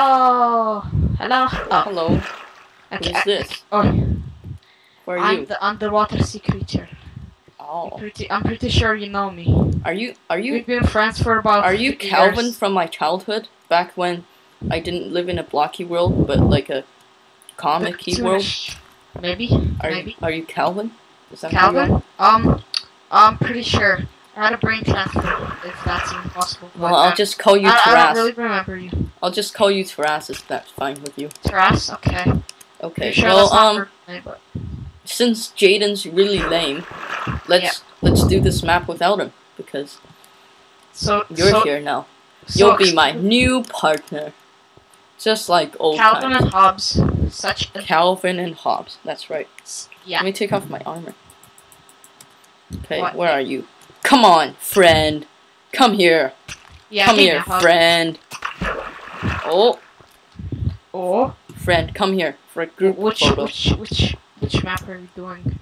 Hello. Hello. Oh, Hello. okay. Who's this? Oh, Where are I'm you? the underwater sea creature. I'm Oh. pretty. I'm pretty sure you know me. Are you are you We've been friends for about. are you 50 Calvin years. from my childhood? Back when I didn't live in a blocky world, but like a comic Too world? Maybe. Are maybe. you are you Calvin? Is that? Calvin? Um, I'm pretty sure. I had a brain transfer, if that's even possible. Well, I'll I- just call you I, I don't really remember you. I'll just call you Taras if that's fine with you. Taras? Okay. Okay. Sure well, um, her name, but since Jaden's really lame, let's let's do this map without him because so you're so, here now. so You'll be my new partner, just like old Calvin times. and Hobbes. Such a Calvin and Hobbes. That's right. yeah. Let me take off my armor. Okay, What? where are you? Come on, friend. Come here. Yeah. come here, friend. Oh, Oh, friend, come here for a group which photo. which which which map are you doing?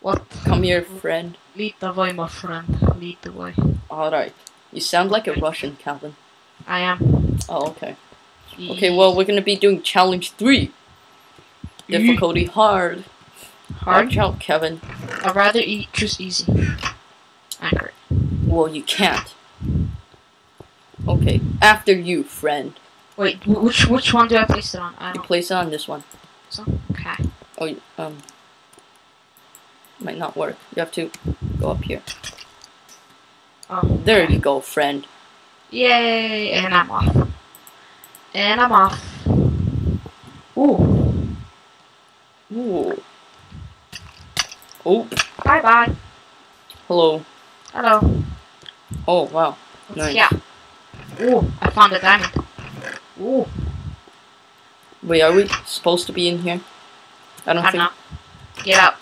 What? Come here, friend. Lead the way, my friend. Lead the way. Alright. You sound like a Russian, Calvin. I am. Oh, okay. Okay, well, we're gonna be doing challenge 3. Difficulty hard. hard. Watch out, Kevin. I'd rather eat just easy. Well, you can't. Okay, after you, friend. Wait, which which one do I place it on? I You don't. place it on this one. So okay. Oh, um. Might not work. You have to go up here. Oh, There okay. you go, friend. Yay! And I'm off. And I'm off. Ooh. Ooh. Oh, Bye bye. hello. Hello. Oh, wow. Nice. yeah. Oh, I found a diamond. Ooh, Wait, are we supposed to be in here? I don't I think. don't know. Get out.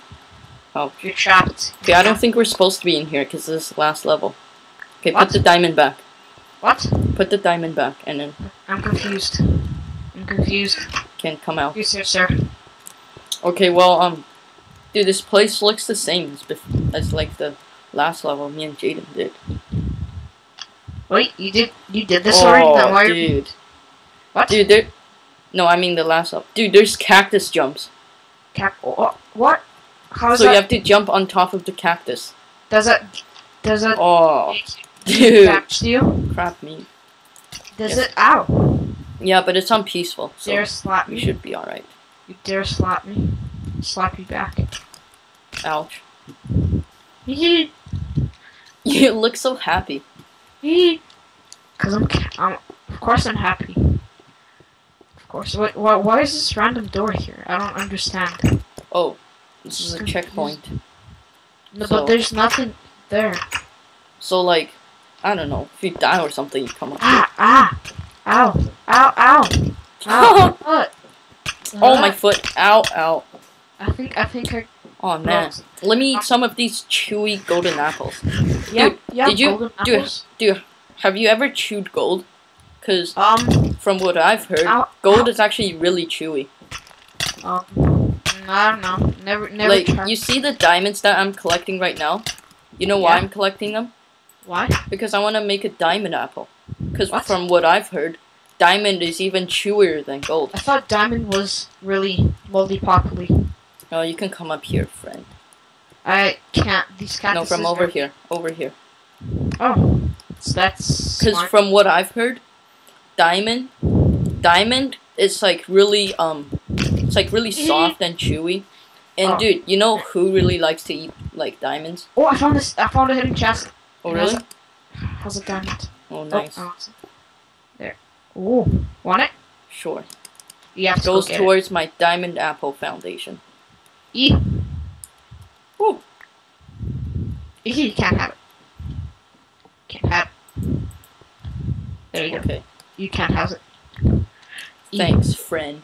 Oh. You're trapped. Okay, I don't think we're supposed to be in here because this is the last level. Okay, What? put the diamond back. What? Put the diamond back, and then I'm confused. I'm confused. Can't come out. Yes, sir, sir. Okay, well, um, dude, this place looks the same as bef- as like the last level me and Jaden did. Wait, you did you did this already? Oh, then why? Oh, dude, What? dude, there. No, I mean the last level. Dude, there's cactus jumps. Oh, What? How is So that? you have to jump on top of the cactus. Does it? Does it? Oh, dude, to you? crap me. Does Yes. it? Ow! Yeah, but it's unpeaceful, so dare slap me? should be alright. You dare slap me? Slap you back. Ouch. You look so happy. Hee. Cause I'm, I'm. Of course I'm happy. Of course. Wait, why, why is this random door here? I don't understand. Oh, this is a checkpoint. No, So- but there's nothing there. So like, I don't know, if you die or something, you come up. Ah ah! Ow! Ow! Ow! Ow! what? oh my foot! Ow! Ow! I think I think I. Oh man, let me eat some of these chewy golden apples. Yeah, yeah. did you- golden dude? Dude, have you ever chewed gold? Cause Um. from what I've heard, Ow, gold ow. is actually really chewy. Um. I don't know. Never. Never. like, tried. you see the diamonds that I'm collecting right now? You know why Yeah. I'm collecting them? Why? Because I want to make a diamond apple. Because What? from what I've heard, diamond is even chewier than gold. I thought diamond was really lollipopply. Oh, you can come up here, friend. I can't. These No, from over are- here. Over here. Oh, so that's. Because from what I've heard, diamond, diamond is like really um, it's like really soft and chewy. And Oh. dude, you know who really likes to eat like diamonds? Oh, I found this. I found a hidden chest. Oh It has really? a- Has a diamond. Oh nice. Oh, awesome. There. Oh, want it? Sure. You have to Goes go get towards my diamond apple foundation. It. Eat. Ooh. You uh. can't have it. Can't have it. There you go. Okay. You can't have it. Thanks, friend.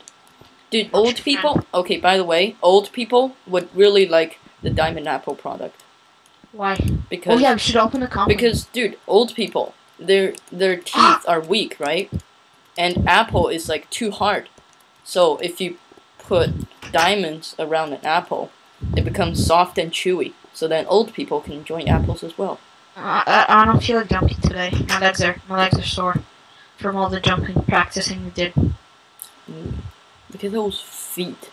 Dude, old people. Okay, by the way, old people would really like the diamond apple product Why? because Oh yeah, we should open a company. Because, dude, old people, their their teeth are weak, right? And apple is like too hard. So if you put diamonds around an apple, it becomes soft and chewy. So then old people can enjoy apples as well. I, I, I don't feel like jumping today. My legs are my legs are sore. from all the jumping practicing we did. Mm. Look at those feet.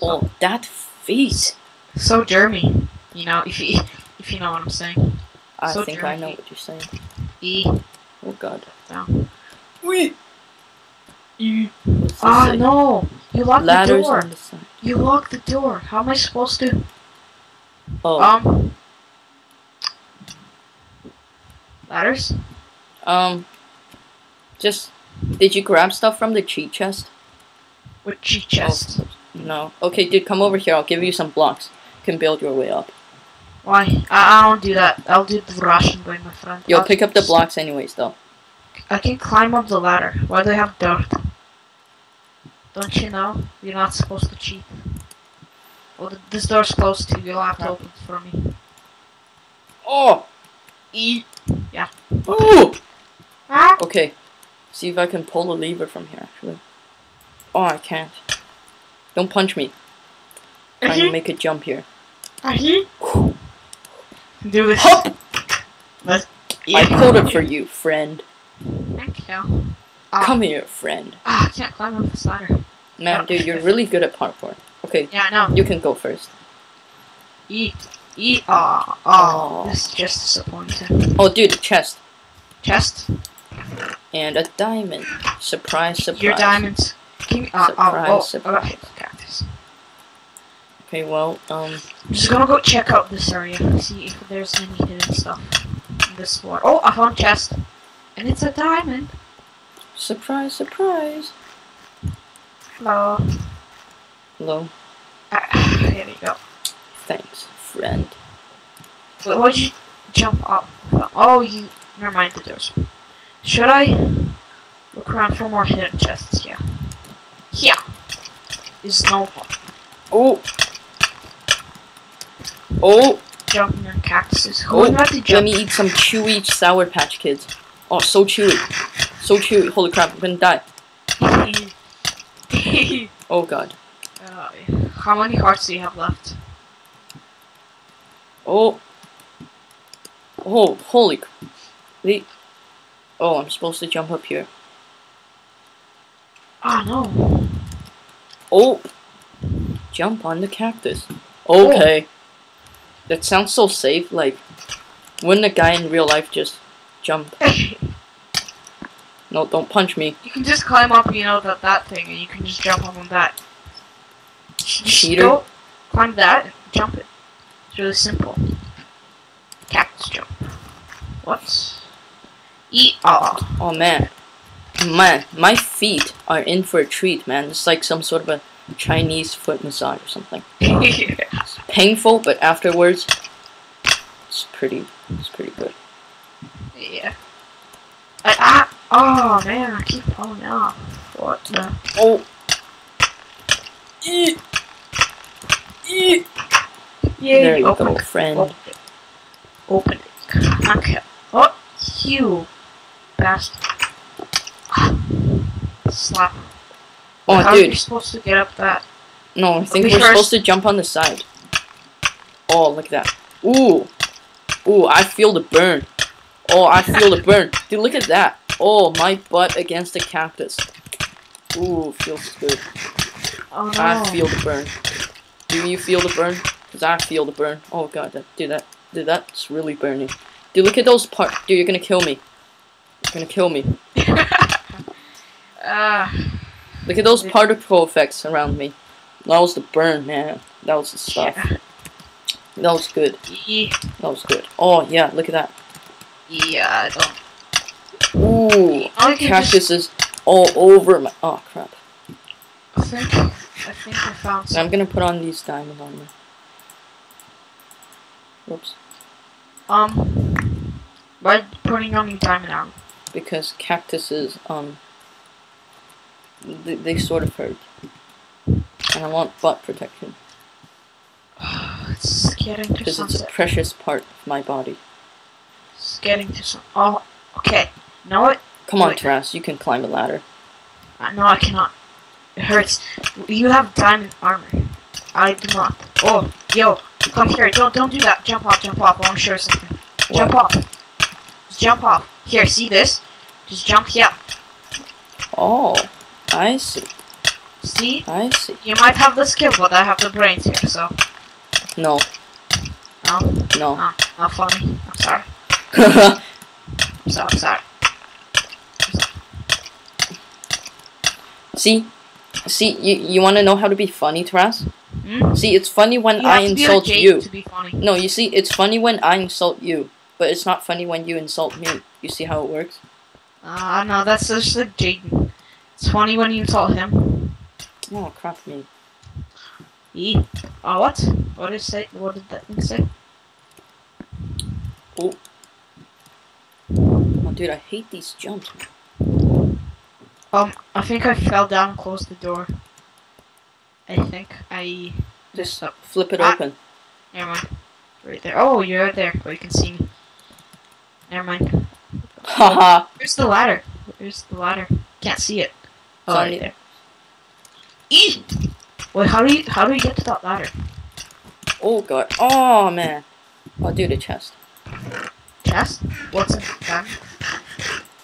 Oh, that feet. So Jeremy, you know, if you if you know what I'm saying. I So think I know what you're saying. E Oh god. down. Wait. E. Ah say? no! You locked the door. on the side. You locked the door. How am I supposed to? Oh. Um. Ladders? Um, just did you grab stuff from the cheat chest? With cheat chest. No. Okay, dude, come over here. I'll give you some blocks. You can build your way up. Why? I, I don't do that. I'll do the Russian way, my friend. You'll I'll pick up the blocks anyways, though. I can climb up the ladder. Why do I have dirt? Don't you know? You're not supposed to cheat. Well, th- this door's closed too. You'll have to open it for me. Oh. E. Yeah. Ooh. Ah! Okay. See if I can pull the lever from here. Actually. Oh, I can't. Don't punch me. Trying to make a jump here. Are he? Do this. Hop! Let's. I pulled it for you, friend. Thank you. Ah, Come here, friend. Ah, I can't climb up this ladder. Man, dude, you're really good at parkour. Okay, Yeah, I know. you can go first. E. E. Ah. Ah. This is just disappointing. Oh, dude, chest. Chest. And a diamond. Surprise, surprise. Your diamonds. Give me. Ah. Surprise, oh, oh, surprise. okay, cactus. Okay, well, um, I'm just gonna go check out this area, see if there's any hidden stuff in this floor. Oh, I found chest, and it's a diamond. surprise, surprise. Hello. Hello, Ah, here we go. thanks, friend. Wait, why'd you jump up? Oh, you. Never mind the doors. Should I look around for more hidden chests? Yeah. Yeah. Is no Oh! Oh! jumping on cactuses. Oh! not to Let me eat some chewy Sour Patch Kids. Oh, so chewy. So chewy. Holy crap, I'm gonna die. Oh god. uh, how many hearts do you have left? Oh! Oh, holy. The. Oh, I'm supposed to jump up here. Ah, no. Oh! Jump on the cactus. Okay. That sounds so safe. Like, wouldn't a guy in real life just jump? No, don't punch me. You can just climb up, you know, that that thing, and you can just jump up on that. Just Cheater. Go, climb that, and jump it. It's really simple. Cactus jump. What? E ah. Oh man. Man, my feet are in for a treat, man. It's like some sort of a Chinese foot massage or something. It's painful, but afterwards, it's pretty, it's pretty good. yeah. I, ah. Oh man, I keep falling off. What the? Oh. Eek. Eek. Yeah. There you open go, it. friend. Open it. Open it. Okay. What? You bastard. Slap. Oh, How are you dude. supposed to get up that? No, I think we're supposed to jump on the side. Oh, look at that. Ooh. Ooh, I feel the burn. Oh, I feel the burn. Dude, look at that. Oh, my butt against the cactus. Ooh, feels good. Oh no. I feel the burn. Do you feel the burn? Cause I feel the burn. Oh god, that, dude, that, dude, that's really burning. Dude, look at those parts. Dude, you're gonna kill me. You're gonna kill me. Ah. Look at those particle effects around me. That was the burn, man. That was the stuff. yeah. That was good. Yeah. That was good. Oh yeah, look at that. Yeah. I don't. Ooh, I just- cactuses all over my. Oh crap! I think. I think I found And some. I'm gonna put on these diamond armor. Whoops. Um. By putting on your diamond armor. Because cactuses, um, they, they sort of hurt, and I want butt protection It's getting to because it's a precious part of my body. It's getting to sun. Oh. Okay. You it. Come on, Wait. Taras, you can climb a ladder. Uh, no, I cannot. It hurts. You have diamond armor. I do not. Oh, yo, come here. Don't don't do that. Jump off, jump off. I want to show you something. Jump off. Just jump off. Here, see this? Just jump here. Oh, I see. See? I see. You might have the skill, but I have the brains here, so. No, No, no. no, not funny. I'm sorry. I'm sorry, I'm sorry. See, see. You you want to know how to be funny, Taras? Hmm? See, it's funny when You I have to be insult you. to be funny. No, you see, it's funny when I insult you, but it's not funny when you insult me. You see how it works? Ah, no, that's just like Jaden. It's funny when you insult him. Oh crap me. E. Oh, what? What did it say? What did that thing say? Oh, dude, I hate these jumps. Um, I think I fell down and closed the door. I think I Just flip it Ah. open. Never mind. Right there. Oh, you're right there. Oh, you can see me. Never mind. Haha. Where's the ladder? Where's the ladder? Can't see it. Oh, right there. E. Wait, how do you how do you get to that ladder? oh god. Oh man. I'll do the chest. Chest? What's in that?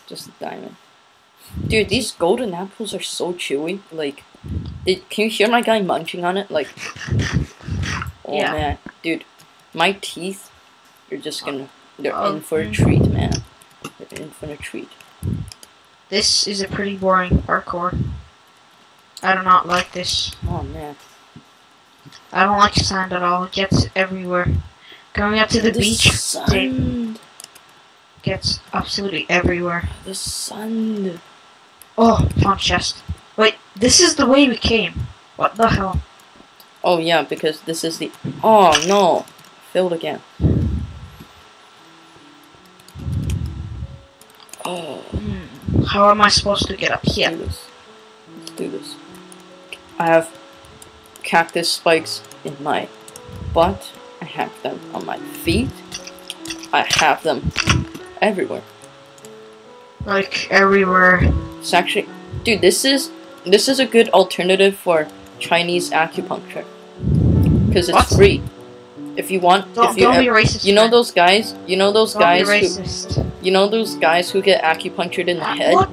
Just a diamond. Dude, these golden apples are so chewy. Like, did, can you hear my guy munching on it? Like, oh Yeah. man, dude, my teeth are just gonna, they're Oh, in for a treat, man. They're in for a treat. This is a pretty boring parkour. I do not like this. Oh man. I don't like sand at all. It gets everywhere. Going up to the, beach sun. gets absolutely everywhere. The sun. Oh, found chest. Wait, this is the way we came. What the hell? Oh yeah, because this is the. Oh no, failed again. Oh, Hmm. How am I supposed to get up let's here? do this. Let's do this. I have cactus spikes in my butt. I have them on my feet. I have them everywhere. Like everywhere. It's actually, dude, this is this is a good alternative for Chinese acupuncture because it's What? free. If you want, Don't, if you don't be racist. you know those guys, you know those Don't guys be who, you know those guys who get acupunctured in the head. What?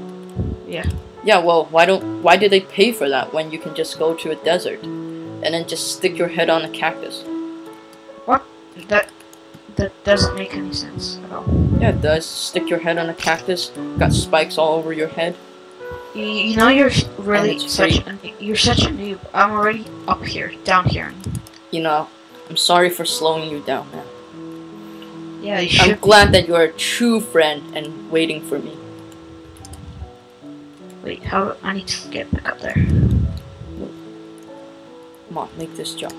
Yeah. Yeah, well, why don't why do they pay for that when you can just go to a desert and then just stick your head on a cactus? What? That that doesn't make any sense at all. Yeah, it does. Stick your head on a cactus, got spikes all over your head. You, you know you're really such a, you're such a noob. I'm already up here, down here. You know, I'm sorry for slowing you down, man. Yeah, you I'm glad that you're a true friend and waiting for me. Wait, how I need to get back up there? Come on, make this jump.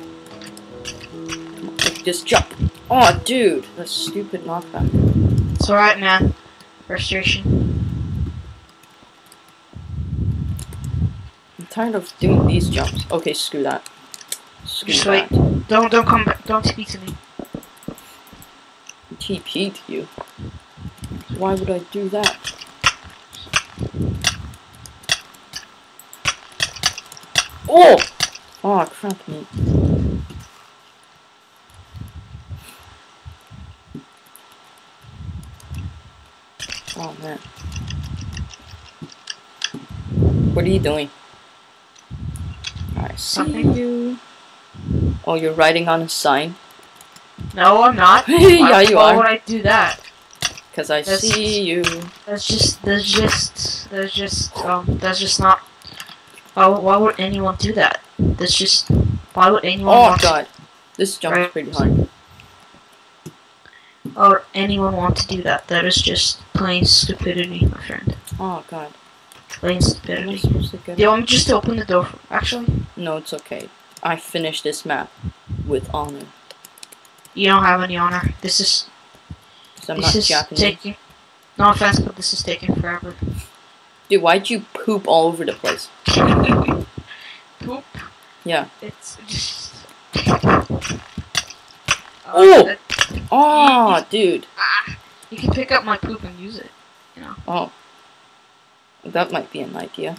Come on, make this jump. Oh, dude, that stupid knockback. It's alright, man. Frustration. I'm tired of doing these jumps. Okay, screw that. Screw Just that. wait. Don't don't come back. Don't speak to me. TP to you. Why would I do that? Oh! Oh, crap me. Oh, man. What are you doing? I see Nothing. you. Oh, you're writing on a sign? No, I'm not. yeah, why, you why are. would I do that? Because I That's- see you. That's just. That's just. That's just. Um. That's just not. Why, would- why would anyone do that? That's just. Why would anyone Oh god. This jump is pretty hard. or anyone want to do that? That is just plain stupidity, my friend. Oh god. Plain Am I stupidity. supposed to get Do you want me just to open the door? Actually, No, it's okay. I finished this map with honor. you don't have any honor. This is. I'm this is Japanese. taking. No offense, but this is taking forever. Dude, why'd you poop all over the place? Poop. Yeah. It's just. Oh! Oh, dude. ah, you can pick up my poop and use it. You know. Oh. That might be an idea.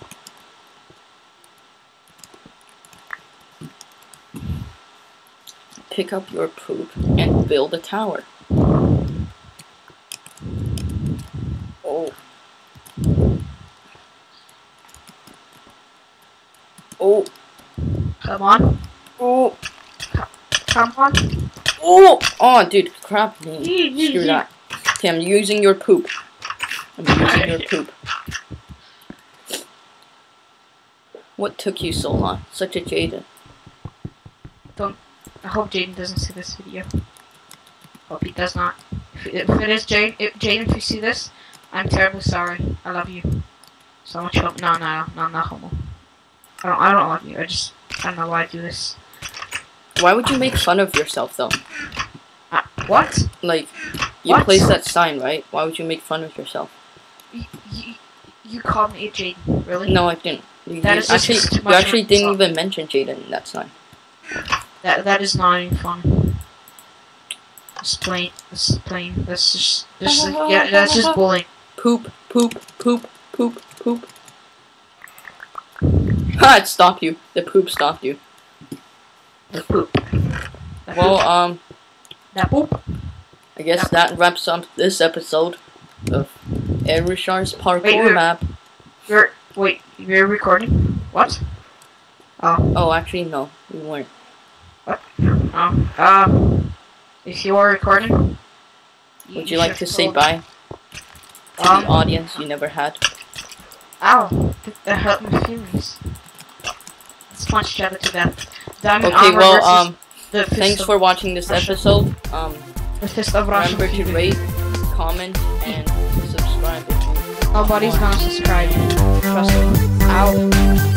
Pick up your poop and build a tower. Oh. Oh. Come on. Oh. Come on. Oh. Oh, dude, crap me. Screw that. Okay, I'm using your poop. I'm using your poop. What took you so long? Such a Jaden. Don't. I hope Jaden doesn't see this video. Hope he does not. If, if it is Jaden, if, Jaden, if you see this, I'm terribly sorry. I love you so much. Hope no, no, no, not homo. I don't, I don't love you. I just, I don't know why I do this. Why would you make fun of yourself though? Uh, what? Like, you What? placed that sign, right? Why would you make fun of yourself? You, you, called me a Jaden, really? No, I didn't. You, That you is just actually, too you actually didn't even mention Jaden in that sign. That, that is not even fun. This is plain, this is plain, this is, this is, yeah, that's just bullying. Poop, poop, poop, poop, poop. Ha! It stopped you. The poop stopped you. The poop. That Well, poop. um, that poop. I guess that wraps up this episode of Erishaar's parkour Wait, wait. map. You're, wait, you're recording? What? Oh. Oh, actually, no, we weren't. Oh, um, if you are recording, Would you like to say bye to Um, the audience you never had? Ow, that, that hurt my feelings. Let's punch each other to death. Diamond Okay, well, um, thanks for watching this episode. Um, the fist of remember to rate, comment, Nobody's gonna subscribe. Trust me. Ow.